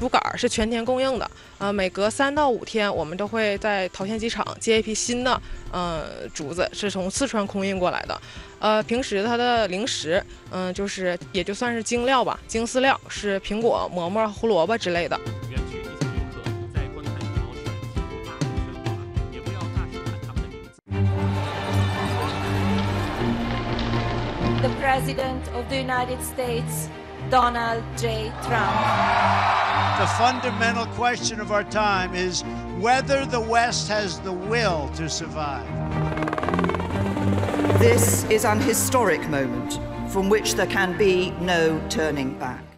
竹竿儿是全天供应的，呃，每隔三到五天，我们都会在桃县机场接一批新的，呃，竹子是从四川空运过来的。呃，平时它的零食，嗯、就是也就算是精料吧，精饲料是苹果、馍馍、胡萝卜之类的。不要去提醒游客在观看羽毛时记住大声喧哗，也不要大声喊他们的名字。the President of the United States, Donald J. Trump. The fundamental question of our time is whether the West has the will to survive. This is an historic moment from which there can be no turning back.